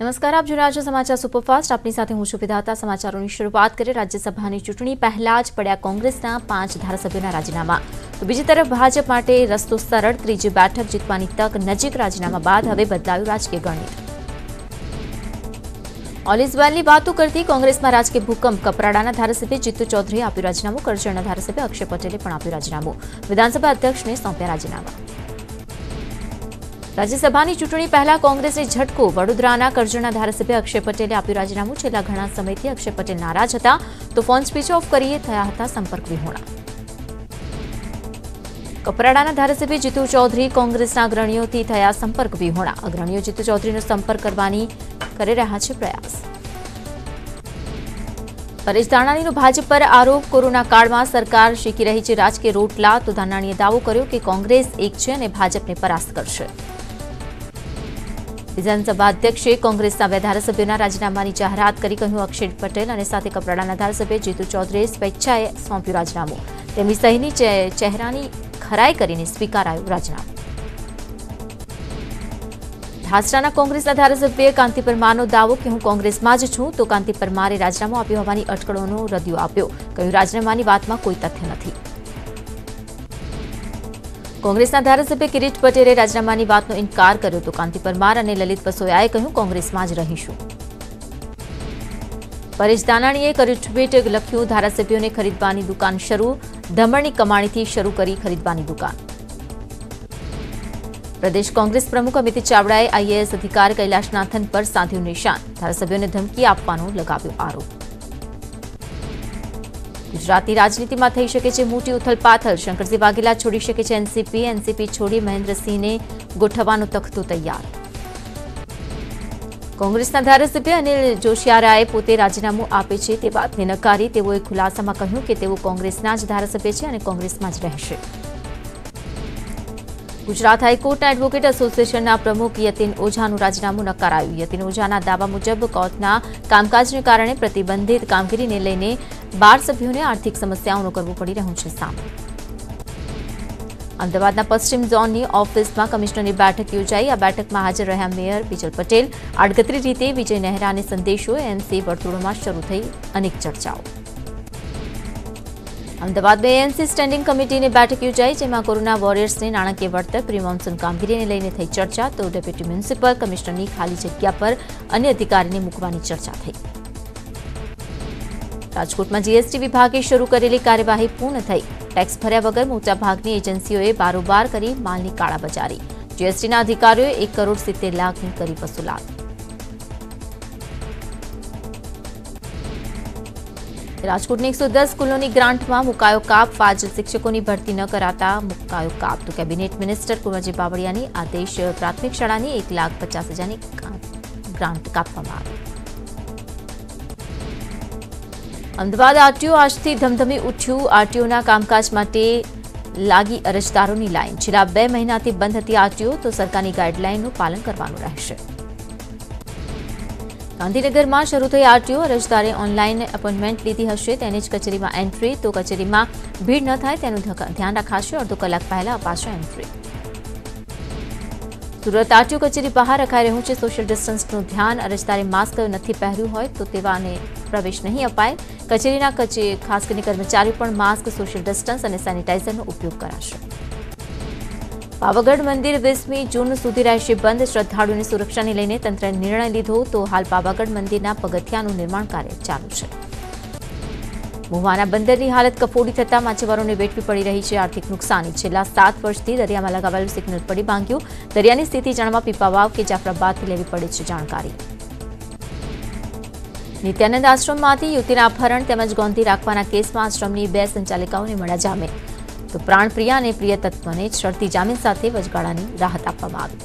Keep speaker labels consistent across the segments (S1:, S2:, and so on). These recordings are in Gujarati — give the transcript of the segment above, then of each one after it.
S1: નમસ્કાર, આપ જોઈ છો સમાચાર સુપરફાસ્ટ. આપની સાથે હું છું વિધાતા. સમાચારોની શરૂઆત કરી રાજ્યસભાની ચૂંટણી. પહેલા જ પડ્યા કોંગ્રેસના પાંચ ધારાસભ્યોના રાજીનામા. તો બીજી તરફ ભાજપ માટે રસ્તો સરળ, ત્રીજી બેઠક જીતવાની તક નજીક રાજીનામા બાદ હવે બદલાયું રાજકીય ગણિત. ઓલ ઇઝ વેલની વાતો કરતી કોંગ્રેસમાં રાજકીય ભૂકંપ. કપરાડાના ધારાસભ્ય જીતુ ચૌધરીએ આપ્યું રાજીનામું. કરજણના ધારાસભ્ય અક્ષય પટેલે પણ આપ્યું રાજીનામું. વિધાનસભા અધ્યક્ષને સોંપ્યા રાજીનામા. રાજ્યસભાની ચૂંટણી પહેલા કોંગ્રેસને ઝટકો. વડોદરાના કરજણના ધારાસભ્ય અક્ષય પટેલે આપ્યું રાજીનામું. છેલ્લા ઘણા સમયથી અક્ષય પટેલ નારાજ હતા. તો ફોન સ્વિચ ઓફ કરીએ. થયા હતા સંપર્ક વિહોણા. કપરાડાના ધારાસભ્ય જીતુ ચૌધરી કોંગ્રેસના અગ્રણીઓથી થયા સંપર્ક વિહોણા. અગ્રણીઓ જીતુ ચૌધરીનો સંપર્ક કરવાની કરી રહ્યા છે પ્રયાસ. પરેશ ધાનાણીનો ભાજપ પર આરોપ. કોરોના કાળમાં સરકાર શીખી રહી છે રાજકીય રોટલા. તો ધાનાણીએ દાવો કર્યો કે કોંગ્રેસ એક છે અને ભાજપને પરાસ્ત કરશે. વિધાનસભા અધ્યક્ષે કોંગ્રેસના બે ધારાસભ્યોના રાજીનામાની જાહેરાત કરી કહ્યું અક્ષય પટેલ અને સાથે કપરાડાના ધારાસભ્ય જીતુ ચૌધરીએ સ્વેચ્છાએ સોંપ્યું રાજીનામું. તેમની સહીની ચહેરાની ખરાઈ કરીને સ્વીકારાયું રાજીનામું. ધાસરાના કોંગ્રેસના ધારાસભ્ય કાંતિ પરમારનો દાવો કે હું કોંગ્રેસમાં જ છું, તો કાંતિ પરમારે રાજીનામું આપ્યું હોવાની અટકળોનો રદિયો આપ્યો. કહ્યું, રાજીનામાની વાતમાં કોઈ તથ્ય નથી. કોંગ્રેસના ધારાસભ્ય કિરીટ પટેલે રાજીનામાની વાતનો ઇનકાર કર્યો હતો કાંતિ પરમાર અને લલિત પસોયાએ કહ્યું, કોંગ્રેસમાં જ રહીશું. પરેશ દાનાણીએ કર્યું ટ્વીટ, લખ્યું, ધારાસભ્યોને ખરીદવાની દુકાન શરૂ ધમણની કમાણીથી શરૂ કરી ખરીદવાની દુકાન. પ્રદેશ કોંગ્રેસ પ્રમુખ અમિત ચાવડાએ આઈએએસ અધિકાર કૈલાશનાથન પર સાધ્યું નિશાન. ધારાસભ્યોને ધમકી આપવાનો લગાવ્યો આરોપ. ગુજરાતની રાજનીતિમાં થઈ શકે છે મોટી ઉથલપાથલ શંકરસિંહ વાઘેલા છોડી શકે છે એનસીપી એનસીપી છોડી મહેન્દ્રસિંહને ગોઠવવાનો તખતો તૈયાર. કોંગ્રેસના ધારાસભ્ય અનિલ જોશિયારાએ પોતે રાજીનામું આપે છે તે વાતને નકારી તેઓએ ખુલાસામાં કહ્યું કે તેઓ કોંગ્રેસના જ ધારાસભ્ય છે અને કોંગ્રેસમાં જ રહેશે. ગુજરાત હાઈકોર્ટના એડવોકેટ એસોસિએશનના પ્રમુખ યતિન ઓઝાનું રાજીનામું નકારાયું યતિન ઓઝાના દાવા મુજબ કોર્ટના કામકાજને કારણે પ્રતિબંધિત કામગીરીને લઈને બાર સભ્યોને આર્થિક સમસ્યાઓનો કરવો પડી રહ્યું છે સામે. અમદાવાદના પશ્ચિમ ઝોનની ઓફિસમાં કમિશનરની બેઠક યોજાઈ. આ બેઠકમાં હાજર રહ્યા મેયર વિજય પટેલ. આડકતરી રીતે વિજય નહેરાને સંદેશો એમસી વર્તુળોમાં શરૂ થઈ અનેક ચર્ચાઓ. અમદાવાદમાં એએનસી સ્ટેન્ડિંગ કમિટીની બેઠક યોજાઈ, જેમાં કોરોના વોરિયર્સને નાણાકીય વળતર, પ્રિમોન્સૂન કામગીરીને લઈને થઈ ચર્ચા, તો ડેપ્યુટી મ્યુનિસિપલ કમિશનરની ખાલી જગ્યા પર અન્ય અધિકારીને મૂકવાની ચર્ચા થઈ. રાજકોટમાં જીએસટી વિભાગે શરૂ કરેલી કાર્યવાહી પૂર્ણ થઈ. ટેક્સ ભર્યા વગર મોટાભાગની એજન્સીઓએ બારોબાર કરી માલની કાળાબજારી. જીએસટીના અધિકારીઓએ એક કરોડ સિત્તેર લાખની કરી વસૂલાત. રાજકોટની એકસો દસ સ્કૂલોની ગ્રાન્ટમાં મુકાયો કાપ. ફાજલ શિક્ષકોની ભરતી ન કરાતા મુકાયો કાપ. તો કેબિનેટ મિનિસ્ટર કુંવરજી બાવળિયાની આદેશ પ્રાથમિક શાળાની એક લાખ પચાસ હજારની ગ્રાન્ટ કાપવામાં આવી. અમદાવાદ આરટીઓ આજથી ધમધમી ઉઠ્યું. આરટીઓના કામકાજ માટે લાગી અરજદારોની લાઇન છેલ્લા બે મહિનાથી બંધ હતી આરટીઓ, તો સરકારની ગાઈડલાઇનનું પાલન કરવાનું રહેશે. ગાંધીનગરમાં શરૂ થઈ આરટીઓ. અરજદારે ઓનલાઈન એપોઇન્ટમેન્ટ લીધી હશે. તેની જ કચેરીમાં એન્ટ્રી. તો કચેરીમાં ભીડ ન થાય તેનું ધ્યાન રખાશે. અડધો કલાક પહેલા અપાશે એન્ટ્રી. સુરત આરટીઓ કચેરી બહાર રખાઈ રહ્યું છે. સોશિયલ ડિસ્ટન્સનું ધ્યાન. અરજદારે માસ્ક નથી પહેર્યું હોય તો તેવાને પ્રવેશ નહીં અપાય. કચેરીના ખાસ કરીને કર્મચારીઓ પણ માસ્ક, સોશિયલ ડિસ્ટન્સ અને સેનિટાઇઝરનો ઉપયોગ કરાશે. પાવાગઢ મંદિર વીસમી જૂન સુધી રહેશે બંધ. શ્રદ્ધાળુઓની સુરક્ષાને લઈને તંત્રએ નિર્ણય લીધો તો હાલ પાવાગઢ મંદિરના પગથિયાનું નિર્માણ કાર્ય ચાલુ છે. મહુવાના બંદરની હાલત કફોડી થતા માછીમારોને વેઠવી પડી રહી છે. આર્થિક નુકસાની છેલ્લા સાત વર્ષથી દરિયામાં લગાવેલું સિગ્નલ પડી ભાંગ્યું. દરિયાની સ્થિતિ જાણવા પીપાવાવ કે જાફરાબાદથી લેવી પડે છે જાણકારી. નિત્યાનંદ આશ્રમમાંથી યુવતીના અપહરણ તેમજ ગોંધી રાખવાના કેસમાં આશ્રમની બે સંચાલિકાઓને મળ્યા જામીન. તો પ્રાણપ્રિયા અને પ્રિય શરતી જામીન સાથે વચગાળાની રાહત આપવામાં આવી.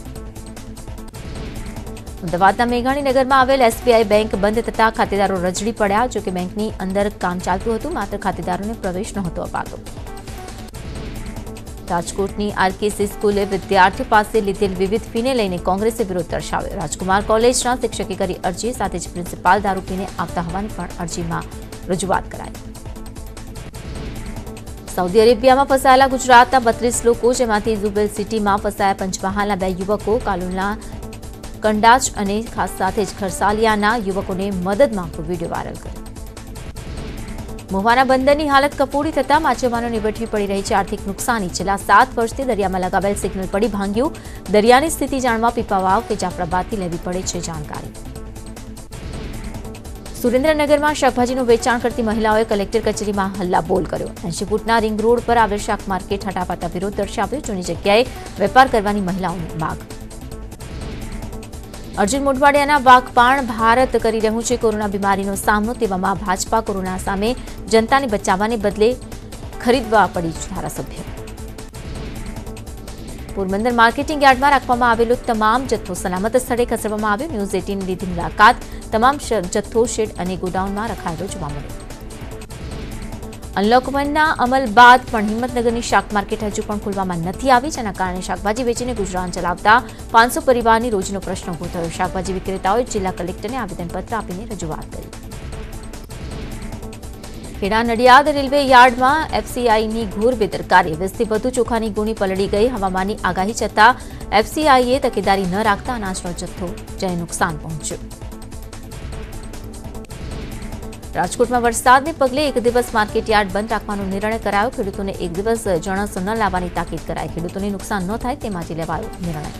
S1: અમદાવાદના મેઘાણીનગરમાં આવેલ એસબીઆઈ બેંક બંધ થતાં ખાતેદારો રજડી પડ્યા જોકે બેંકની અંદર કામ ચાલતું હતું, માત્ર ખાતેદારોને પ્રવેશ નહોતો અપાતો. રાજકોટની આરકેસી સ્કૂલે વિદ્યાર્થીઓ પાસે લીધેલ વિવિધ ફીને લઈને કોંગ્રેસે વિરોધ દર્શાવ્યો. રાજકુમાર કોલેજના શિક્ષકે કરી અરજી, સાથે જ પ્રિન્સિપાલ દારૂ પીને આવતા હોવાની પણ અરજીમાં રજૂઆત કરાઈ. સાઉદી અરેબિયામાં ફસાયેલા ગુજરાતના બત્રીસ લોકો, જેમાંથી ઝુબેલ સિટીમાં ફસાયા પંચમહાલના બે યુવકો કાલુલના કંડાચ અને ખાસ સાથે જ ખરસાલિયાના યુવકોને મદદ માંગતો વીડિયો વાયરલ કર્યો. મહુવાના બંદરની હાલત કફોડી થતા માછીમારોને વેઠવી પડી રહી છે. આર્થિક નુકસાની. છેલ્લા સાત વર્ષથી દરિયામાં લગાવેલ સિગ્નલ પડી ભાંગ્યું. દરિયાની સ્થિતિ જાણવા પીપાવાવ કે જાફરાબાદથી લેવી પડે છે જાણકારી. સુરેન્દ્રનગરમાં શાકભાજીનું વેચાણ કરતી મહિલાઓએ કલેક્ટર કચેરીમાં હલ્લાબોલ કર્યો. એંશી રિંગ રોડ પર આવેલ શાક માર્કેટ હટાવાતા વિરોધ દર્શાવ્યો. જૂની જગ્યાએ વેપાર કરવાની મહિલાઓની માંગ. અર્જુન મોઢવાડિયાના વાકપાણ ભારત કરી રહ્યું છે કોરોના બીમારીનો સામનો, તેવામાં ભાજપા કોરોના સામે જનતાને બચાવવાને બદલે ખરીદવા પડી ધારાસભ્ય. પોરબંદર માર્કેટિંગ યાર્ડમાં રાખવામાં આવેલો તમામ જથ્થો સલામત સ્થળે ખસેડવામાં આવ્યો. ન્યૂઝ એટીન લીધી મુલાકાત તમામ જથ્થો, શેડ અને ગોડાઉનમાં રખાયેલો જોવા મળ્યો. અનલોક વનના અમલ બાદ પણ હિંમતનગરની શાક માર્કેટ હજુ પણ ખોલવામાં નથી આવી, જેના કારણે શાકભાજી વેચીને ગુજરાન ચલાવતા પાંચસો પરિવારની રોજનો પ્રશ્ન ઊભો થયો. શાકભાજી વિક્રેતાઓએ જિલ્લા કલેક્ટરને આવેદનપત્ર આપીને રજૂઆત કરી. ખેડા નડિયાદ રેલવે યાર્ડમાં એફસીઆઈની ઘોર બેદરકારી. વીસથી વધુ ચોખાની ગુણી પલળી ગઈ. હવામાનની આગાહી છતાં એફસીઆઈએ તકેદારી ન રાખતા અનાજનો જથ્થો જે નુકસાન પહોંચ્યું. રાજકોટમાં વરસાદને પગલે એક દિવસ માર્કેટયાર્ડ બંધ રાખવાનો નિર્ણય કરાયો. ખેડૂતોને એક દિવસ જણસ ન લાવવાની તાકીદ કરાઈ. ખેડૂતોને નુકસાન ન થાય તે માટે લેવાયો નિર્ણય.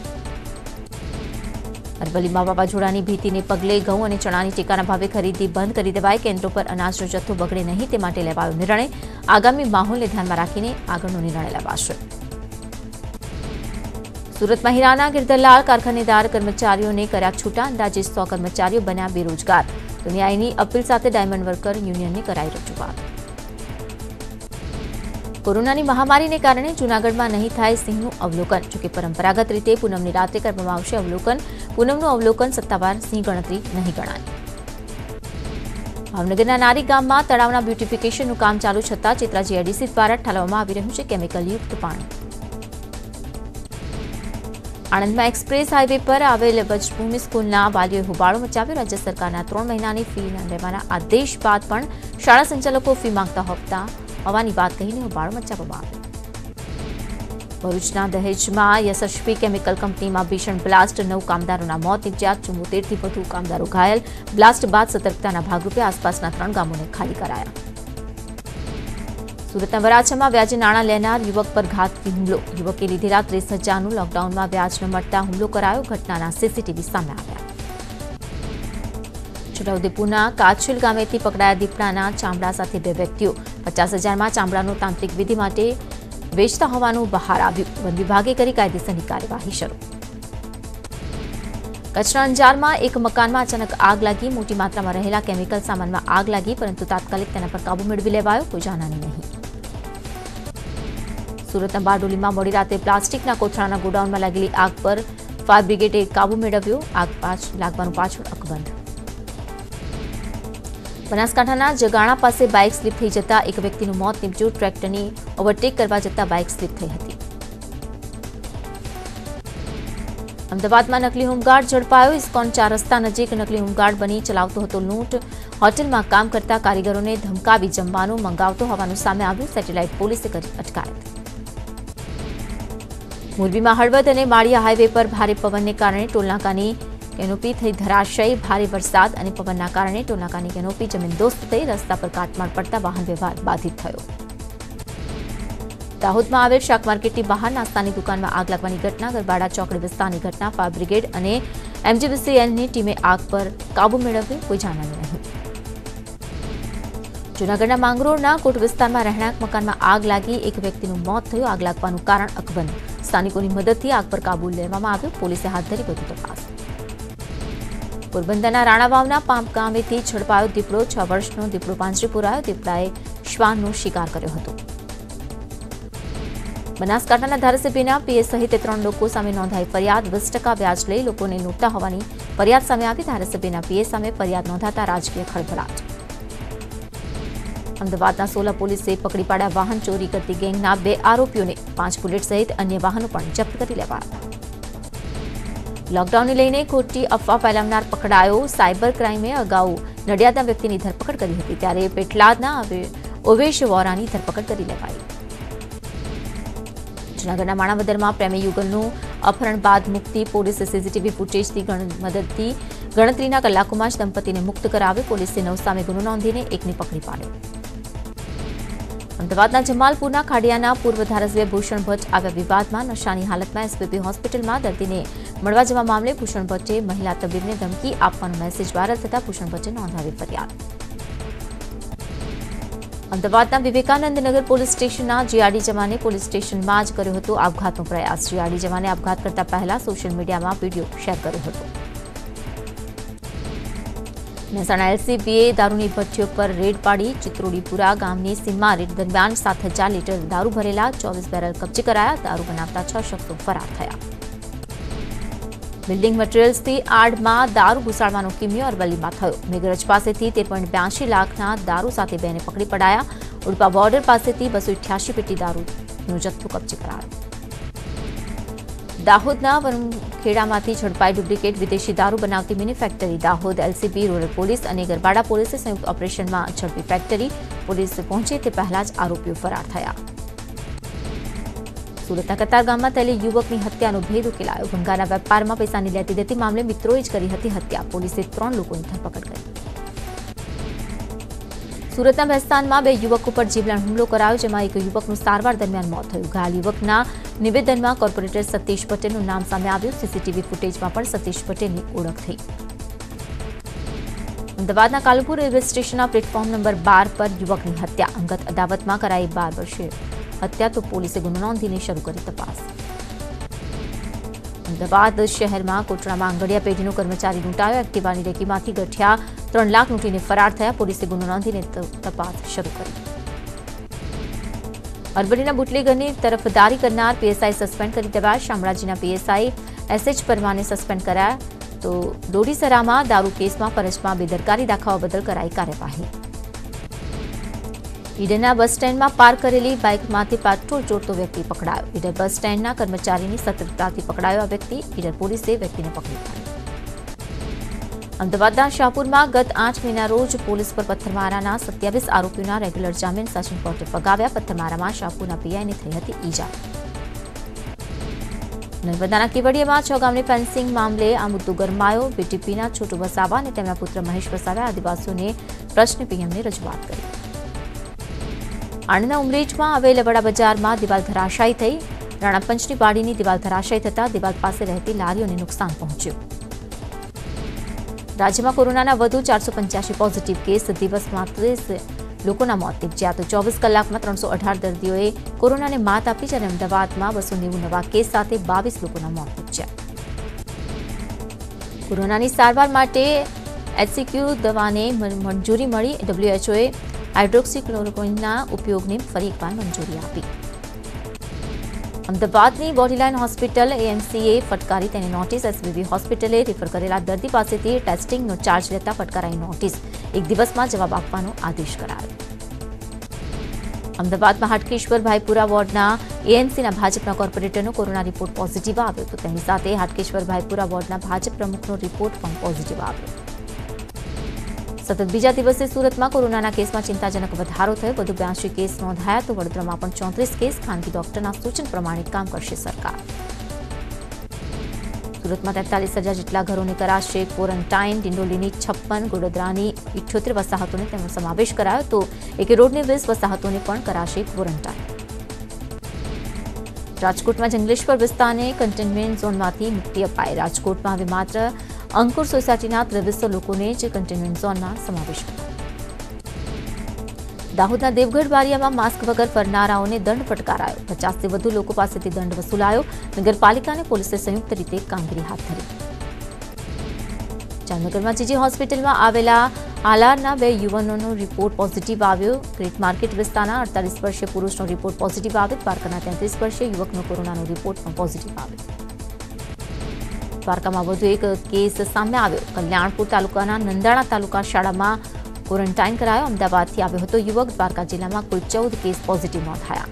S1: અરવલ્લીમાં વાવાઝોડાની ભીતિને પગલે ઘઉં અને ચણાની ટેકાના ભાવે ખરીદી બંધ કરી દેવાય કેન્દ્રો પર અનાજનો જથ્થો બગડે નહીં તે માટે લેવાયો નિર્ણય. આગામી માહોલને ધ્યાનમાં રાખીને આગળનો નિર્ણય લેવાશે. સુરતમાં હીરાના ગિરધરલાલ કારખાનેદાર કર્મચારીઓને કર્યા છૂટા. અંદાજે સો કર્મચારીઓ બન્યા બેરોજગાર. ન્યાયની અપીલ સાથે ડાયમંડ વર્કર યુનિયનની કરાઈ રજૂઆત. કોરોનાની મહામારીને કારણે જૂનાગઢમાં નહીં થાય સિંહનું અવલોકન. જોકે પરંપરાગત રીતે પૂનમની રાત્રે કરવામાં આવશે અવલોકન. પૂનમનું અવલોકન સત્તાવાર સિંહ ગણતરી નહીં ગણાય. ભાવનગરના નારી ગામમાં તળાવના બ્યુટિફિકેશનનું કામ ચાલુ છતાં ચિત્રા એડીસી દ્વારા ઠાલવવામાં આવી રહ્યું છે કેમિકલયુક્ત પાણી. આણંદમાં એક્સપ્રેસ હાઈવે પર આવેલ વજભૂમિ સ્કૂલના વાલીઓએ હોબાળો મચાવ્યો. રાજ્ય સરકારના ત્રણ મહિનાની ફી ન લેવાના આદેશ બાદ પણ શાળા સંચાલકો ફી માંગતા હોતા હોવાની વાત કહીને હોબાળો મચાવવામાં આવ્યો. ભરૂચના દહેજમાં યશસ્વી કેમિકલ કંપનીમાં ભીષણ બ્લાસ્ટ નવ કામદારોના મોત નીપજ્યા ચુમ્મોતેરથી વધુ કામદારો ઘાયલ. બ્લાસ્ટ બાદ સતર્કતાના ભાગરૂપે આસપાસના ત્રણ ગામોને ખાલી કરાયા. સુરતના વરાછામાં વ્યાજે નાણાં લેનાર યુવક પર ઘાતકી હુમલો. યુવકે લીધેલા ત્રીસ હજારનું લોકડાઉનમાં વ્યાજ ન મળતા હુમલો કરાયો. ઘટનાના સીસીટીવી સામે આવ્યા. છોટાઉદેપુરના કાછુલ ગામેથી પકડાયા દીપડાના ચામડા સાથે બે વ્યક્તિઓ. પચાસ હજારમાં ચામડાનું તાંત્રિક વિધિ માટે વેચતા હોવાનું બહાર આવ્યું. વન વિભાગે કરી કાયદેસરની કાર્યવાહી શરૂ. કચ્છના અંજારમાં એક મકાનમાં અચાનક આગ લાગી. મોટી માત્રામાં રહેલા કેમિકલ સામાનમાં આગ લાગી, પરંતુ તાત્કાલિક તેના પર કાબુ મેળવી લેવાયો. કોઈ જાનહાની નહીં. સુરતના બારડોલીમાં મોડી રાતે પ્લાસ્ટિકના કોથળાના ગોડાઉનમાં લાગેલી આગ પર ફાયર બ્રિગેડે કાબુ મેળવ્યો. આગ પાછ લાગવાનું પાછળ અકબંધ. બનાસકાંઠાના જગાણા પાસે બાઇક સ્લીપ થઈ જતા એક વ્યક્તિનું મોત નીપજ્યું. ટ્રેક્ટરની ઓવરટેક કરવા જતા બાઇક સ્લીપ થઈ હતી. અમદાવાદમાં નકલી હોમગાર્ડ ઝડપાયો. ઇસ્કોન ચાર રસ્તા નજીક નકલી હોમગાર્ડ બની ચલાવતો હતો લૂંટ. હોટેલમાં કામ કરતા કારીગરોને ધમકાવી જમવાનું મંગાવતો હોવાનું સામે આવ્યું. સેટેલાઇટ પોલીસે કરી અટકાયત. મોરબીમાં હળવદ અને માળિયા હાઈવે પર ભારે પવનને કારણે ટોલનાકાની કેનોપી થઈ ધરાશયી, ભારે વરસાદ અને પવનના કારણે ટોલનાકાની કેનોપી જમીનદોસ્ત થઈ રસ્તા પર કાટમાળ પડતા વાહન વ્યવહાર બાધિત થયો. દાહોદમાં આવેલ શાક બહાર નાસ્તાની દુકાનમાં આગ લાગવાની ઘટના, ગરબાડા ચોકડી વિસ્તારની ઘટના, ફાયર બ્રિગેડ અને એમજીબીસીએલની ટીમે આગ પર કાબુ મેળવ્યો, કોઈ જાનહાની નહીં. જૂનાગઢના માંગરોળના કોટ વિસ્તારમાં રહેણાંક મકાનમાં આગ લાગી, એક વ્યક્તિનું મોત થયું, આગ લાગવાનું કારણ અકબંધ સ્થાનિકોની મદદથી આગ પર કાબુ લેવામાં આવ્યો. પોલીસે હાથ ધરી વધુ તપાસ. પોરબંદરના રાણાવાવના પાંપ ગામેથી ઝડપાયો દીપડો. છ વર્ષનો દીપડો પાંજરે પુરાયો દીપડાએ શ્વાનનો શિકાર કર્યો હતો. બનાસકાંઠાના ધારાસભ્યના પીએ સહિત ત્રણ લોકો સામે નોંધાઈ ફરિયાદ. વીસ ટકા વ્યાજ લઈ લોકોને લૂંટતા હોવાની ફરિયાદ સામે આવી. ધારાસભ્યના પીએ સામે ફરિયાદ નોંધાતા રાજકીય ખળભળાટ. અમદાવાદના સોલા પોલીસે પકડી પાડ્યા વાહન ચોરી કરતી ગેંગના બે આરોપીઓને પાંચ બુલેટ સહિત અન્ય વાહનો પણ જપ્ત કરી લેવાયા. લોકડાઉનને લઈને ખોટી અફવા ફેલાવનાર પકડાયો સાયબર ક્રાઇમે અગાઉ નડિયાદના વ્યક્તિની ધરપકડ કરી હતી, ત્યારે પેટલાદના ઓવેશ વોરાની ધરપકડ કરી લેવાઈ. જૂનાગઢના માણાવદરમાં પ્રેમી યુગલનું અપહરણ બાદ મુક્તિ પોલીસે સીસીટીવી ફૂટેજથી મદદથી ગણતરીના કલાકોમાં જ દંપતીને મુક્ત કરાવ્યો પોલીસે નવ સામે ગુનો નોંધીને એકને પકડી પાડ્યો. અમદાવાદના જમાલપુરના ખાડિયાના પૂર્વ ધારાસભ્ય ભૂષણ ભટ્ટ આવ્યા વિવાદમાં નશાની હાલતમાં એસપીપી હોસ્પિટલમાં દર્દીને મળવા જવા મામલે ભૂષણ ભટ્ટે મહિલા તબીબને ધમકી આપવાનો મેસેજ વાયરલ થતાં ભૂષણ ભટ્ટે નોંધાવી ફરિયાદ. અમદાવાદના વિવેકાનંદ નગર પોલીસ સ્ટેશનના જીઆરડી જવાને પોલીસ સ્ટેશનમાં જ કર્યો હતો આપઘાતનો પ્રયાસ. જીઆરડી જવાને આપઘાત કરતા પહેલા સોશિયલ મીડિયામાં વીડિયો શેર કર્યો હતો. મહેસાણા એલસીબીએ દારૂની ભઠ્ઠીઓ પર રેડ પાડી ચિત્રોડીપુરા ગામની સીમા રેડ દરમિયાન સાત લીટર દારૂ ભરેલા ચોવીસ બેરલ કબજે કરાયા, દારૂ બનાવતા છ શખ્સો ફરાર થયા. બિલ્ડિંગ મટીરીયલ્સથી આડમાં દારૂ ઘુસાડવાનો કિમિયો અરવલ્લીમાં થયો. મેઘરજ પાસેથી તેર પોઈન્ટ બ્યાસી લાખના દારૂ સાથે બેને પકડી પડાયા. ઉડપા બોર્ડર પાસેથી બસો અઠ્યાસી પેટી દારૂનો જથ્થો કબજે કરાયો. દાહોદના વરમખેડામાંથી ઝડપાઈ ડુપ્લિકેટ વિદેશી દારૂ બનાવતી mini factory. Dahod LCB, rural police અને ગરબાડા પોલીસે સંયુક્ત ઓપરેશનમાં ઝડપી ફેક્ટરી પોલીસ પહોંચે તે પહેલા જ આરોપીઓ ફરાર થયા. સુરતના કતાર ગામમાં થયેલી યુવકની હત્યાનો ભેદ ઉકેલાયો. ભંગાના વેપારમાં પૈસાની લેતી દેતી મામલે મિત્રોએ જ કરી હતી હત્યા. પોલીસે ત્રણ લોકોની ધરપકડ કરી. સુરતના ભેસ્તાનમાં બે યુવક ઉપર જીવલેણ હુમલો કરાયો, જેમાં એક યુવકનું સારવાર દરમિયાન મોત થયું. ઘાયલ યુવકના નિવેદનમાં કોર્પોરેટર સતીશ પટેલનું નામ સામે આવ્યું. સીસીટીવી ફૂટેજમાં પણ સતીશ પટેલની ઓળખ થઈ. અમદાવાદના કાલુપુર રેલવે સ્ટેશનના પ્લેટફોર્મ નંબર બાર પર યુવકની હત્યા. અંગત અદાવતમાં કરાઈ બાર વર્ષે હત્યા, તો પોલીસે ગુનો નોંધીને શરૂ કરી તપાસ. અમદાવાદ શહેરમાં કોટડામાં આંગડિયા પેઢીનો કર્મચારી લૂંટાયો. એક્ટિવાની રેકીમાંથી ગઠિયા ત્રણ લાખ લૂંટીને ફરાર થયા. પોલીસે ગુનો નોંધીને તપાસ શરૂ કરી. અરવલ્લીના બુટલેગરની તરફદારી કરનાર પીએસઆઈ સસ્પેન્ડ કરી દેવાયા શામળાજીના પીએસઆઈ એસએચ પરમાને સસ્પેન્ડ કરાયા. તો દોડીસરામાં દારૂ કેસમાં ફરજમાં બેદરકારી દાખવવા બદલ કરાઈ કાર્યવાહી. ઈડરના બસ સ્ટેન્ડમાં પાર્ક કરેલી બાઇકમાંથી પેટ્રોલ ચોરતો વ્યક્તિ પકડાયો. ઈડર બસ સ્ટેન્ડના કર્મચારીની સતર્કતાથી પકડાયો આ વ્યક્તિ. ઈડર પોલીસે વ્યક્તિને પકડી અમદાવાદના શાહપુરમાં ગત આઠ મહિના રોજ પોલીસ પર પથ્થરમારાના સત્યાવીસ આરોપીઓના રેગ્યુલર જામીન સેશન કોર્ટે ફગાવ્યા. પથ્થરમારામાં શાહપુરના પીઆઈને થઈ હતી ઈજા. નર્મદાના કેવડિયામાં છ ગામની ફેન્સિંગ મામલે આ મુદ્દો ગરમાયો. બીટીપીના છોટુ વસાવા અને તેમના પુત્ર મહેશ વસાવા આદિવાસીઓને પ્રશ્ન પીએમને રજૂઆત કરી. આણંદના ઉમરેજમાં આવેલ વડા બજારમાં દિવાલ ધરાશાયી થઈ. રાણાપંચની વાડીની દિવાલ ધરાશાયી થતાં દિવાલ પાસે રહેતી લારીઓને નુકસાન પહોંચ્યું. રાજ્યમાં કોરોનાના વધુ ચારસો પંચ્યાસી પોઝિટિવ કેસ દિવસમાં ત્રીસ લોકોના મોત નિપજ્યા. તો ચોવીસ કલાકમાં ત્રણસો અઢાર દર્દીઓએ કોરોનાને માત આપી જ્યારે અમદાવાદમાં બસો નેવું નવા કેસ સાથે બાવીસ લોકોના મોત નિપજ્યા. કોરોનાની સારવાર માટે એચસીક્યુ દવાને મંજૂરી મળી. ડબ્લ્યુએચઓએ હાઇડ્રોક્સીક્લોરોક્વિનના ઉપયોગને ફરી એકવાર મંજૂરી આપી. અમદાવાદની બોડીલાઇન હોસ્પિટલ એએમસીએ ફટકારી તેની નોટિસ. એસવીવી હોસ્પિટલે રિફર કરેલા દર્દી પાસેથી ટેસ્ટિંગનો ચાર્જ લેતા ફટકારાઈ નોટિસ. એક દિવસમાં જવાબ આપવાનો આદેશ કરાયો. અમદાવાદમાં હાટકેશ્વર ભાઈપુરા વોર્ડના એએમસીના ભાજપના કોર્પોરેટરનો કોરોના રિપોર્ટ પોઝિટિવ આવ્યો તો તેની સાથે હાટકેશ્વર ભાઈપુરા વોર્ડના ભાજપ પ્રમુખનો રિપોર્ટ પણ પોઝિટિવ આવ્યો. સતત બીજા દિવસે સુરતમાં કોરોનાના કેસમાં ચિંતાજનક વધારો થયો. વધુ બ્યાસી કેસ નોંધાયા તો વડોદરામાં પણ ચોત્રીસ કેસ. ખાનગી ડોક્ટરના સૂચન પ્રમાણે કામ કરશે સરકાર. સુરતમાં તેતાલીસ હજાર જેટલા ઘરોને કરાશે ક્વોરન્ટાઇન. ડિંડોલીની છપ્પન, ગોડોદરાની ઇઠ્યોતેર વસાહતોને તેનો સમાવેશ કરાયો તો એક રોડની વીસ વસાહતોને પણ કરાશે ક્વોરન્ટાઇન. રાજકોટમાં જંગલેશ્વર વિસ્તારને કન્ટેનમેન્ટ ઝોનમાંથી મુક્તિ અપાઈ. રાજકોટમાં હવે માત્ર અંકુર સોસાયટીના ત્રેવીસો લોકોને જ કન્ટેનમેન્ટ ઝોનમાં સમાવેશ દાહોદના દેવગઢ બારિયામાં માસ્ક વગર ફરનારાઓને દંડ ફટકારાયો. પચાસથી વધુ લોકો પાસેથી દંડ વસૂલાયો. નગરપાલિકા અને પોલીસે સંયુક્ત રીતે કામગીરી હાથ ધરી. જામનગરમાં જીજી હોસ્પિટલમાં આવેલા આલારના બે યુવાનોનો રિપોર્ટ પોઝિટિવ આવ્યો. ગ્રેટ માર્કેટ વિસ્તારના અડતાલીસ વર્ષીય પુરુષનો રિપોર્ટ પોઝિટિવ આવ્યો. દ્વારકાના તેત્રીસ વર્ષીય યુવકનો કોરોનાનો રિપોર્ટ પણ પોઝિટિવ આવ્યો. દ્વારકામાં વધુ એક કેસ સામે આવ્યો. કલ્યાણપુર તાલુકાના નંદાણા તાલુકા શાળામાં ક્વોરન્ટાઇન કરાયો. અમદાવાદથી આવ્યો હતો યુવક. દ્વારકા જિલ્લામાં કુલ ચૌદ કેસ પોઝિટિવ નોંધાયા.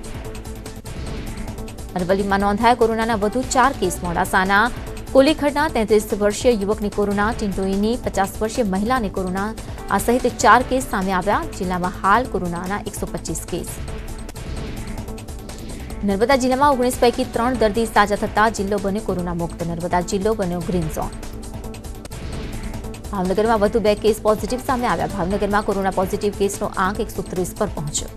S1: અરવલ્લીમાં નોંધાયા કોરોનાના વધુ ચાર કેસ. મોડાસાના કોલીખડના તેત્રીસ વર્ષીય યુવકની કોરોના ટિન્ટોઈની પચાસ વર્ષીય મહિલાને કોરોના આ સહિત ચાર કેસ સામે આવ્યા. જિલ્લામાં હાલ કોરોનાના એકસો કેસ. નર્મદા જિલ્લામાં ઓગણીસ પૈકી ત્રણ દર્દી સાજા થતા જિલ્લો બન્યો કોરોના મુક્ત, નર્મદા જિલ્લો બન્યો ગ્રીન ઝોન ભાવનગરમાં વધુ બે કેસ પોઝિટિવ સામે આવ્યા. ભાવનગરમાં કોરોના પોઝિટિવ કેસનો આંક એકસો ત્રીસ પર પહોંચ્યો.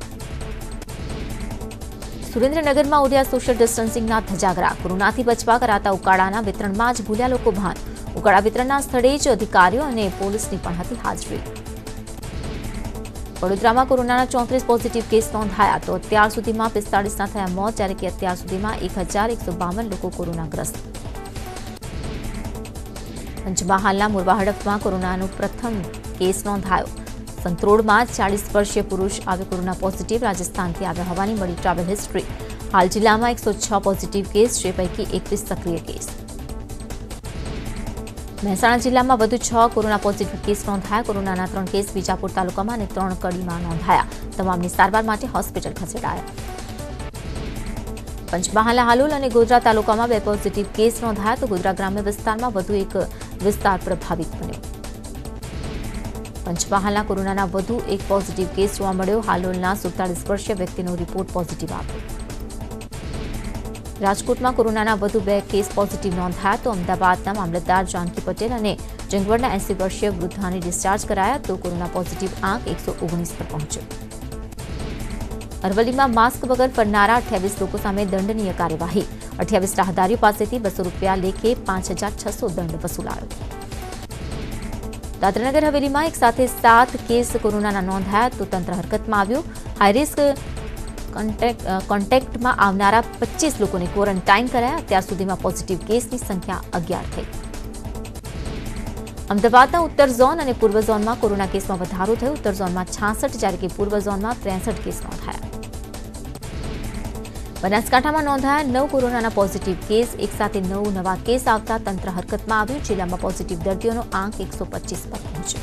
S1: સુરેન્દ્રનગરમાં ઉડ્યા સોશિયલ ડિસ્ટન્સિંગના ધજાગરા. કોરોનાથી બચવા કરાતા ઉકાળાના વિતરણમાં જ ભૂલ્યા લોકો ભાન. ઉકાળા વિતરણના સ્થળે જ અધિકારીઓ અને પોલીસની પણ હતી હાજરી. વડોદરામાં કોરોનાના ચોત્રીસ પોઝિટિવ કેસ નોંધાયા તો અત્યાર સુધીમાં પિસ્તાળીસના થયા મોત, જ્યારે કે અત્યાર સુધીમાં એક હજાર એકસો બાવન લોકો કોરોનાગ્રસ્ત. પંચમહાલના મોરવા હડફમાં કોરોનાનો પ્રથમ કેસ નોંધાયો. સંતરોડમાં ચાલીસ વર્ષીય પુરુષ આવ્યો કોરોના પોઝિટિવ રાજસ્થાનથી આવ્યા હોવાની મળી ટ્રાવેલ હિસ્ટ્રી હાલ જિલ્લામાં એકસો છ પોઝિટિવ કેસ, જે પૈકી એકવીસ સક્રિય કેસ. મહેસાણા જિલ્લામાં વધુ છ કોરોના પોઝિટિવ કેસ નોંધાયા. કોરોનાના ત્રણ કેસ વિજાપુર તાલુકામાં અને ત્રણ કડીમાં નોંધાયા. તમામની સારવાર માટે હોસ્પિટલ ખસેડાયા. પંચમહાલા હાલોલ અને ગોધરા તાલુકામાં બે પોઝિટિવ કેસ નોંધાયા તો ગોધરા ગ્રામ્ય વિસ્તારમાં વધુ એક વિસ્તાર પ્રભાવિત બન્યો. પંચમહાલના કોરોનાના વધુ એક પોઝિટિવ કેસ જોવા મળ્યો. હાલોલના સુડતાલીસ વર્ષીય વ્યક્તિનો રિપોર્ટ પોઝિટિવ આવ્યો. રાજકોટમાં કોરોનાના વધુ બે કેસ પોઝિટિવ નોંધાયા તો અમદાવાદના મામલતદાર જાનકી પટેલ અને જંગવડના એસી વર્ષીય વૃદ્ધાને ડિસ્ચાર્જ કરાયા તો કોરોના પોઝિટિવ આંક એકસો ઓગણીસ પર પહોંચ્યો. અરવલ્લીમાં માસ્ક વગર ફરનારા અઠ્યાવીસ લોકો સામે દંડનીય કાર્યવાહી. અઠ્યાવીસ રાહદારીઓ પાસેથી બસો રૂપિયા લેખે પાંચ હજાર છસો દંડ વસૂલાયો. દાદરાનગર હવેલીમાં એક સાથે સાત કેસ કોરોનાના નોંધાયા તો તંત્ર હરકતમાં આવ્યું. હાઈરિસ્ક કોન્ટેક્ટમાં આવનારા પચીસ લોકોને ક્વોરન્ટાઇન કરાયા. અત્યાર સુધીમાં પોઝિટિવ કેસની સંખ્યા અગિયાર થઈ. અમદાવાદના ઉત્તર ઝોન અને પૂર્વ ઝોનમાં કોરોના કેસમાં વધારો થયો. ઉત્તર ઝોનમાં છાસઠ જ્યારે કે પૂર્વ ઝોનમાં ત્રેસઠ કેસ નોંધાયા. બનાસકાંઠામાં નોંધાયા નવ કોરોનાના પોઝિટિવ કેસ. એક સાથે નવ નવા કેસ આવતા તંત્ર હરકતમાં આવ્યું. જિલ્લામાં પોઝિટિવ દર્દીઓનો આંક એકસો પચીસ પર પહોંચ્યો.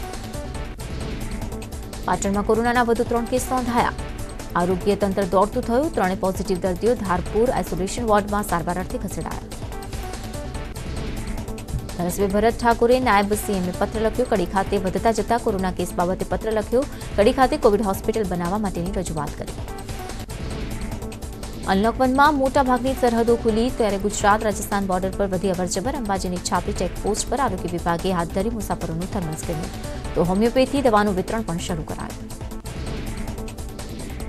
S1: પાટણમાં કોરોનાના વધુ ત્રણ કેસ નોંધાયા. આરોગ્ય તંત્ર દોડતું થયું. ત્રણે પોઝિટિવ દર્દીઓ ધારપુર આઇસોલેશન વોર્ડમાં સારવાર અર્થે ખસેડાયા. ધારાસભ્ય ભરત ઠાકોરે નાયબ સીએમને પત્ર લખ્યો. કડી ખાતે વધતા જતા કોરોના કેસ બાબતે પત્ર લખ્યો. કડી ખાતે કોવિડ હોસ્પિટલ બનાવવા માટેની રજૂઆત કરી. અનલોક વનમાં મોટાભાગની સરહદો ખુલી. ત્યારે ગુજરાત, રાજસ્થાન બોર્ડર પર વધી અવરજવર. અંબાજીની છાપી ચેકપોસ્ટ પર આરોગ્ય વિભાગે હાથ ધરી મુસાફરોનું થર્મલ સ્ક્રીનિંગ તો હોમિયોપેથી દવાનું વિતરણ પણ શરૂ કરાયું.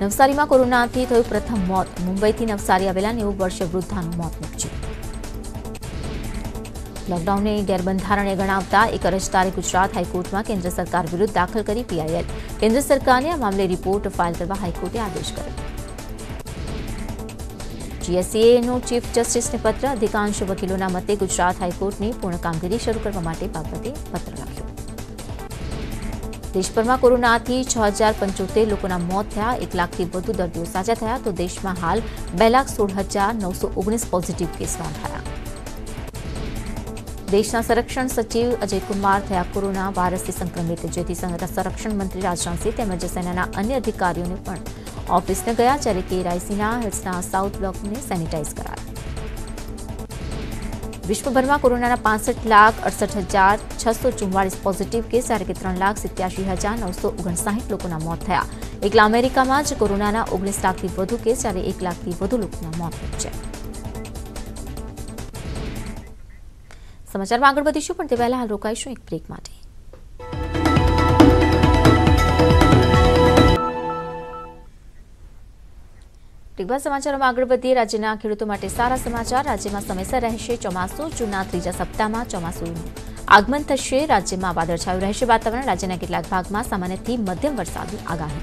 S1: નવસારીમાં કોરોનાથી થયું પ્રથમ મોત. મુંબઈથી નવસારી આવેલા નેવું વર્ષીય વૃદ્ધાનું મોત નીપજ્યું. લોકડાઉનને ગેરબંધારણીય ગણાવતા એક અરજદારે ગુજરાત હાઈકોર્ટમાં કેન્દ્ર સરકાર વિરુદ્ધ દાખલ કરી પીઆઈએલ. કેન્દ્ર સરકારને આ મામલે રિપોર્ટ ફાઇલ કરવા હાઈકોર્ટે આદેશ કર્યો. જીએસસીએનો ચીફ જસ્ટિસને પત્ર. અધિકાંશ વકીલોના મતે ગુજરાત હાઈકોર્ટની પૂર્ણ કામગીરી શરૂ કરવા માટે બાબતે પત્ર દેશભરમાં કોરોનાથી છ હજાર પંચોતેર લોકોના મોત થયા, એક લાખથી વધુ દર્દીઓ સાજા થયા, તો દેશમાં હાલ બે લાખ સોળ હજાર નવસો ઓગણીસ પોઝિટિવ કેસ નોંધાયા. દેશના સંરક્ષણ સચિવ અજયકુમાર થયા કોરોના વાયરસથી સંક્રમિત, જેથી સંરક્ષણ મંત્રી રાજનાથસિંહ તેમજ સેનાના અન્ય અધિકારીઓને પણ ઓફિસને ગયા, જ્યારે કે રાયસીના હિલ્સના સાઉથ બ્લોકને સેનિટાઇઝ કરાયા. વિશ્વભરમાં કોરોનાના પાસઠ લાખ અડસઠ હજાર છસો ચુમ્માળીસ પોઝિટિવ કેસ, જ્યારે કે ત્રણ લાખ સિત્યાસી હજાર નવસો ઓગણસાઠ લોકોના મોત થયા. એકલા અમેરિકામાં જ કોરોનાના ઓગણીસ લાખથી વધુ કેસ, જ્યારે એક લાખથી વધુ લોકોના મોત નીપજ્યા સમાચારમાં આગળ વધીશું, પણ તે પહેલા હાલ રોકાઈશું એક બ્રેક માટે. બ્રેક સમાચારોમાં આગળ વધીએ. રાજ્યના ખેડૂતો માટે સારા સમાચાર. રાજ્યમાં સમયસર રહેશે ચોમાસું. જૂનના ત્રીજા સપ્તાહમાં ચોમાસુનું આગમન થશે. રાજ્યમાં વાદળછાયું રહેશે વાતાવરણ. રાજ્યના કેટલાક ભાગમાં સામાન્યથી મધ્યમ વરસાદની આગાહી.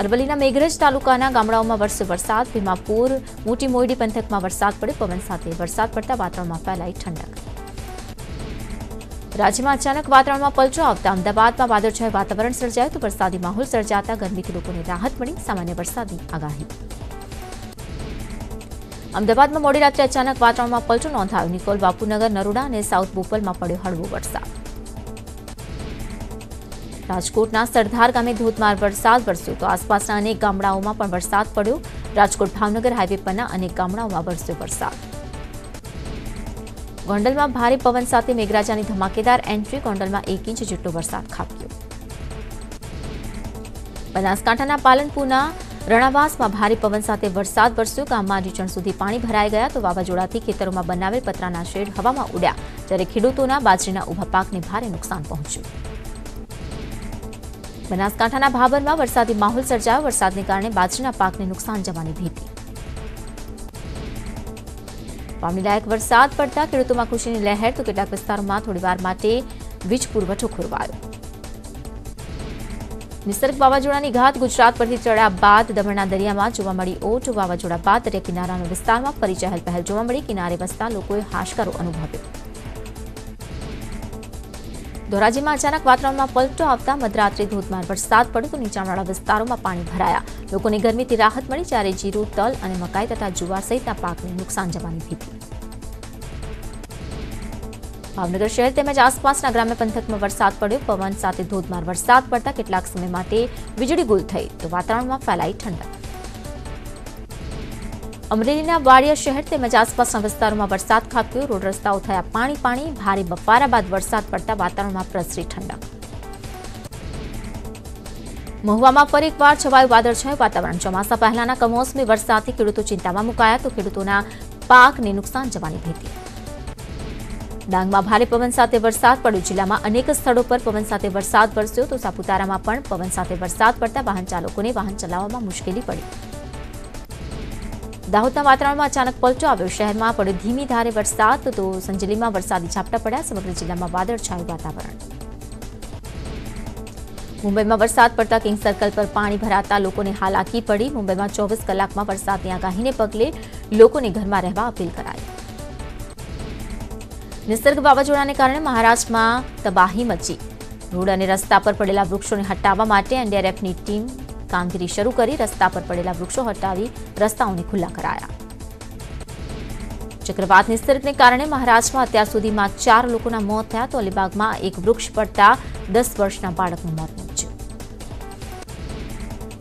S1: અરવલ્લીના મેઘરજ તાલુકાના ગામડાઓમાં વરસે વરસાદ. ભીમાપુર, મોટી મોયડી પંથકમાં વરસાદ પડે પવન સાથે વરસાદ પડતા વાતાવરણમાં ફેલાઈ ઠંડક. રાજ્યમાં અચાનક વાતાવરણમાં પલટો આવતા અમદાવાદમાં વાદળછાયું વાતાવરણ સર્જાયું તો વરસાદી માહોલ સર્જાતા ગરમીથી લોકોને રાહત મળી. સામાન્ય વરસાદની આગાહી. અમદાવાદમાં મોડી રાત્રે અચાનક વાતાવરણમાં પલટો નોંધાયો. નિકોલ, બાપુનગર, નરોડા અને સાઉથ બોપલમાં પડ્યો હળવો વરસાદ. રાજકોટના સરદાર ગામે ધોધમાર વરસાદ વરસ્યો તો આસપાસના અનેક ગામડાઓમાં પણ વરસાદ પડ્યો. રાજકોટ, ભાવનગર હાઈવે પરના અનેક ગામડાઓમાં વરસ્યો વરસાદ. ગોંડલમાં ભારે પવન સાથે મેઘરાજાની ધમાકેદાર એન્ટ્રી, ગોંડલમાં એક ઇંચ જેટલો વરસાદ ખાબક્યો. બનાસકાંઠાના પાલનપુરના રણાવાસમાં ભારે પવન સાથે વરસાદ વરસ્યો. ગામમાં રીચણ સુધી પાણી ભરાઈ ગયા તો વાવાઝોડાથી ખેતરોમાં બનાવેલ પતરાના શેડ હવામાં ઉડ્યા. જ્યારે ખેડૂતોના બાજરીના ઊભા પાકને ભારે નુકસાન પહોંચ્યું. બનાસકાંઠાના ભાબરમાં વરસાદી માહોલ સર્જાયો. વરસાદને કારણે બાજરીના પાકને નુકસાન જવાની ભીતિ. વાવણીલાયક વરસાદ પડતા ખેડૂતોમાં ખુશીની લહેર તો કેટલાક વિસ્તારોમાં થોડીવાર માટે વીજ પુરવઠો ખોરવાયો. નિસર્ગ વાવાઝોડાની ઘાત ગુજરાત પરથી ચડ્યા બાદ દમણના દરિયામાં જોવા મળી ઓટ વાવાઝોડા બાદ દરિયા કિનારાના વિસ્તારમાં ફરી ચહેલ પહેલ જોવા મળી. કિનારે વસતા લોકોએ હાશકારો અનુભવ્યો. ધોરાજીમાં અચાનક વાતાવરણમાં પલટો આવતા મધરાત્રે ધોધમાર વરસાદ પડ્યો તો નીચાણવાળા વિસ્તારોમાં પાણી ભરાયા. લોકોને ગરમીથી રાહત મળી જ્યારે જીરું, તલ અને મકાઈ તથા જુવાર સહિતના પાકને નુકસાન જવાની ભીતિ. ભાવનગર શહેર તેમજ આસપાસના ગ્રામ્ય પંથકમાં વરસાદ પડ્યો. પવન સાથે ધોધમાર વરસાદ પડતા કેટલાક સમય માટે વીજળી ગુલ થઈ તો વાતાવરણમાં ફેલાઈ ઠંડક. અમરેલીના વાડિયા શહેર તેમજ આસપાસના વિસ્તારોમાં વરસાદ ખાબક્યો. રોડ રસ્તાઓ થયા પાણી પાણી. ભારે બફારા બાદ વરસાદ પડતા વાતાવરણમાં પ્રસરી ઠંડક. મહુવામાં ફરી એકવાર છવાયું વાદળછાયું વાતાવરણ. ચોમાસા પહેલાના કમોસમી વરસાદથી ખેડૂતો ચિંતામાં મુકાયા તો ખેડૂતોના પાકને નુકસાન જવાની ભીતિ. ડાંગમાં ભારે પવન સાથે વરસાદ પડ્યો. જિલ્લામાં અનેક સ્થળો પર પવન સાથે વરસાદ વરસ્યો તો સાપુતારામાં પણ પવન સાથે વરસાદ પડતા વાહન ચાલકોને વાહન ચલાવવામાં મુશ્કેલી પડી. દાહોદના વાતાવરણમાં અચાનક પલટો આવ્યો. શહેરમાં પડ્યો ધીમી ધારે વરસાદ, તો સંજલીમાં વરસાદી ઝાપટા પડ્યા. સમગ્ર જિલ્લામાં વાદળછાયું વાતાવરણ. મુંબઈમાં વરસાદ પડતા કિંગ સર્કલ પર પાણી ભરાતા લોકોને હાલાકી પડી. મુંબઈમાં ચોવીસ કલાકમાં વરસાદની આગાહીને પગલે લોકોને ઘરમાં રહેવા અપીલ કરાઈ. નિસર્ગ વાવાઝોડાને કારણે મહારાષ્ટ્રમાં તબાહી મચી. રોડ અને રસ્તા પર પડેલા વૃક્ષોને હટાવવા માટે એનડીઆરએફની ટીમ કામગીરી શરૂ કરી રસ્તા પર પડેલા વૃક્ષો હટાવી રસ્તાઓને ખુલ્લા કરાયા. ચક્રવાત નિસર્ગને કારણે મહારાષ્ટ્રમાં અત્યાર સુધીમાં ચાર લોકોના મોત થયા તો અલીબાગમાં એક વૃક્ષ પડતા દસ વર્ષના બાળકનું મોત નીપજ્યું.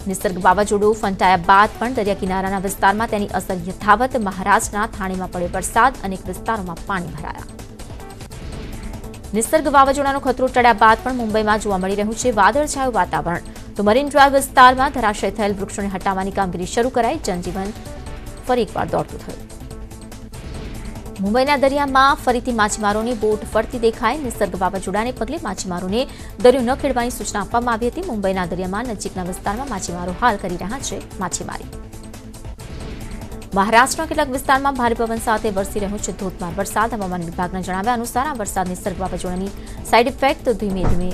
S1: નિસર્ગ વાવાઝોડું ફંટાયા બાદ પણ દરિયા કિનારાના વિસ્તારમાં તેની અસર યથાવત મહારાષ્ટ્રના થાણેમાં પડ્યો વરસાદ, અનેક વિસ્તારોમાં પાણી ભરાયા. નિસર્ગ વાવાઝોડાનો ખતરો ટળ્યા બાદ પણ મુંબઈમાં જોવા મળી રહ્યું છે વાદળછાયું વાતાવરણ. તો મરીન ડ્રાઈવ વિસ્તારમાં ધરાશય થયેલ વૃક્ષોને હટાવવાની કામગીરી શરૂ કરાઈ. જનજીવન ફરી એકવાર દોડતું થયું. મુંબઈના દરિયામાં ફરીથી માછીમારોની બોટ ફરતી દેખાઈ. નિસર્ગ વાવાઝોડાને પગલે માછીમારોને દરિયો ન ખેડવાની સૂચના આપવામાં આવી હતી. મુંબઈના દરિયામાં નજીકના વિસ્તારમાં માછીમારો હાલ કરી રહ્યા છે માછીમારી. મહારાષ્ટ્રના કેટલાક વિસ્તારમાં ભારે પવન સાથે વરસી રહ્યો છે ધોધમાર વરસાદ. હવામાન વિભાગના જણાવ્યા અનુસાર આ વરસાદ સર્ગ વાવાઝોડાની સાઇડ ઇફેક્ટ ધીમે ધીમે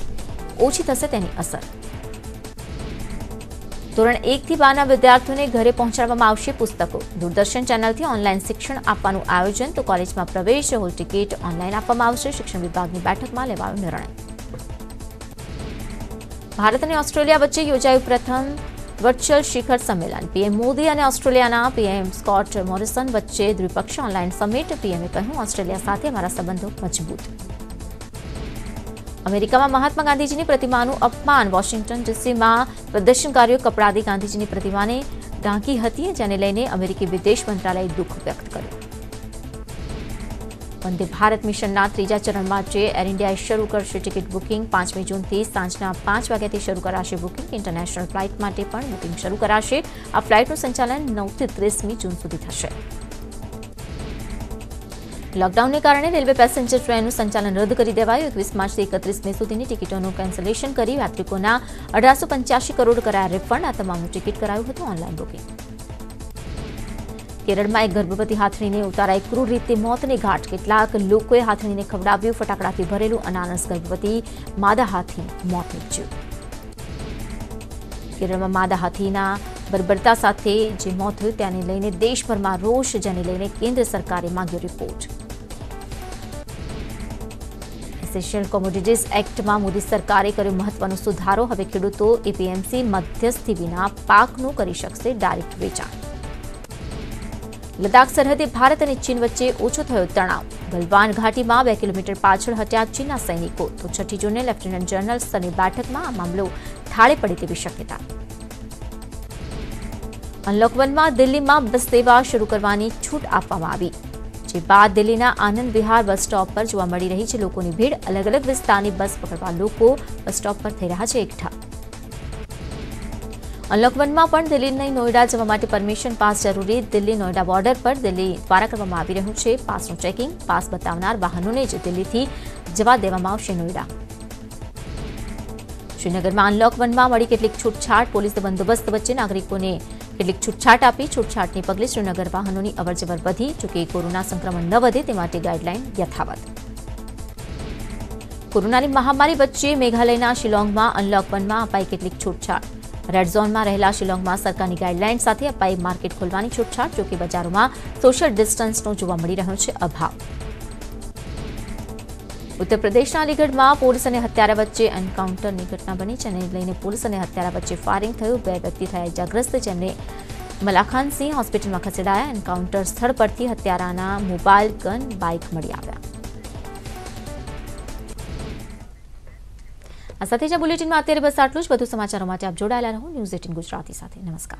S1: ઓછી થશે તેની અસર. ધોરણ એકથી બારના વિદ્યાર્થીઓને ઘરે પહોંચાડવામાં આવશે પુસ્તકો. દૂરદર્શન ચેનલથી ઓનલાઈન શિક્ષણ આપવાનું આયોજન તો કોલેજમાં પ્રવેશ, હોલ ટિકિટ ઓનલાઈન આપવામાં આવશે. શિક્ષણ વિભાગની બેઠકમાં લેવાયો નિર્ણય. ભારત અને ઓસ્ટ્રેલિયા વચ્ચે યોજાયું પ્રથમ વર્ચ્યુઅલ શિખર સંમેલન. પીએમ મોદી અને ઓસ્ટ્રેલિયાના પીએમ સ્કોટ મોરિસન વચ્ચે દ્વિપક્ષીય ઓનલાઈન સમિટ. પીએમએ કહ્યું, ઓસ્ટ્રેલિયા સાથે અમારા સંબંધો મજબૂત. અમેરિકામાં મહાત્મા ગાંધીજીની પ્રતિમાનું અપમાન. વોશિંગ્ટન ડીસીમાં પ્રદર્શનકારીઓ કપડાદી ગાંધીજીની પ્રતિમાને ઢાંકી હતી, જેને લઈને અમેરિકી વિદેશ મંત્રાલયે દુઃખ વ્યક્ત કર્યું. વંદે ભારત મિશનના ત્રીજા ચરણમાં જે એર ઇન્ડિયાએ શરૂ કરશે ટિકિટ બુકિંગ, પાંચમી જૂનથી સાંજના પાંચ વાગ્યાથી શરૂ કરાશે બુકિંગ. ઇન્ટરનેશનલ ફ્લાઇટ માટે પણ બુકિંગ શરૂ કરાશે. આ ફ્લાઇટનું સંચાલન નવથી ત્રીસમી જૂન સુધી થશે. લોકડાઉનને કારણે રેલવે પેસેન્જર ટ્રેનનું સંચાલન રદ કરી દેવાયું. એકવીસ માર્ચથી એકત્રીસ મે સુધીની ટિકિટોનું કેન્સલેશન કરી યાત્રિકોના અઢારસો પંચ્યાસી કરોડ કરાયા રિફંડ. આ તમામનું ટિકિટ કરાયું હતું ઓનલાઈન બુકિંગ. કેરળમાં એક ગર્ભવતી હાથણીને ઉતારાઈ ક્રૂર રીતે મોતને ઘાટ. કેટલાક લોકોએ હાથણીને ખવડાવ્યું. ફટાકડાથી ભરેલું અનાનસ ગર્ભવતી માદા હાથી મોત નીપજ્યું કેરળમાં માદા હાથીના બર્બરતા સાથે જે મોત થયું, તેને લઈને દેશભરમાં રોષ, જેને લઈને કેન્દ્ર સરકારે માંગ્યો રિપોર્ટ. એસેન્શિયલ કોમોડિટીઝ એક્ટમાં મોદી સરકારે કર્યો મહત્વનો સુધારો. હવે ખેડૂતો એપીએમસી મધ્યસ્થી વિના પાકનું કરી શકશે ડાયરેક્ટ વેચાણ. લદ્દાખ સરહદે ભારત અને ચીન વચ્ચે ઓછો થયો તણાવ. ગલવાન ઘાટીમાં બે કિલોમીટર પાછળ હટ્યા ચીનના સૈનિકો. તો છઠ્ઠી જૂને લેફ્ટનન્ટ જનરલ સ્તરની બેઠકમાં આ મામલો થાળે પડે તેવી શક્યતા. અનલોક વનમાં દિલ્હીમાં બસ સેવા શરૂ કરવાની છૂટ આપવામાં આવી. જે બાદ દિલ્હીના આનંદ વિહાર બસ સ્ટોપ પર જોવા મળી રહી છે લોકોની ભીડ અલગ અલગ વિસ્તારની બસ પકડવા લોકો બસ સ્ટોપ પર થઈ રહ્યા છે એકઠા અનલોક વનમાં પણ દિલ્હીની નોઈડા જવા માટે પરમિશન પાસ જરૂરી દિલ્હી નોઈડા બોર્ડર પર દિલ્હી દ્વારા કરવામાં આવી રહ્યું છે પાસનું ચેકિંગ પાસ બતાવનાર વાહનોને જ દિલ્હીથી જવા દેવામાં આવશે નોઈડા શ્રીનગરમાં અનલોક વનમાં મળી કેટલીક છૂટછાટ પોલીસ બંદોબસ્ત વચ્ચે નાગરિકોને કેટલીક છૂટછાટ આપી, છૂટછાટને પગલે શ્રીનગર વાહનોની અવરજવર વધી, જોકે કોરોના સંક્રમણ ન વધે તે માટે ગાઈડલાઈન યથાવત. કોરોનાની મહામારી વચ્ચે મેઘાલયના શિલોંગમાં અનલોક વનમાં અપાઈ કેટલીક છૂટછાટ. રેડ ઝોનમાં રહેલા શિલોંગમાં સરકારની ગાઈડલાઈન સાથે અપાઈ માર્કેટ ખોલવાની છૂટછાટ, જોકે બજારોમાં સોશિયલ ડિસ્ટન્સનો જોવા મળી રહ્યો છે અભાવ. ઉત્તર પ્રદેશના અલીગઢમાં પોલીસ અને હત્યારા વચ્ચે એન્કાઉન્ટરની ઘટના બની અને લઈને પોલીસ અને હત્યારા વચ્ચે ફાયરિંગ થયું. બે વ્યક્તિ થયા ઇજાગ્રસ્ત, જેમને મલાખાનસિંહ હોસ્પિટલમાં ખસેડાયા. એન્કાઉન્ટર સ્થળ પરથી હત્યારાના મોબાઈલ, ગન, બાઇક મળી આવ્યા. આ સાથે જ બુલેટિનમાં અત્યારે બસ આટલું જ. વધુ સમાચારો માટે આપ જોડાયેલા રહો. ન્યૂઝ એટીન ગુજરાતી સાથે. નમસ્કાર.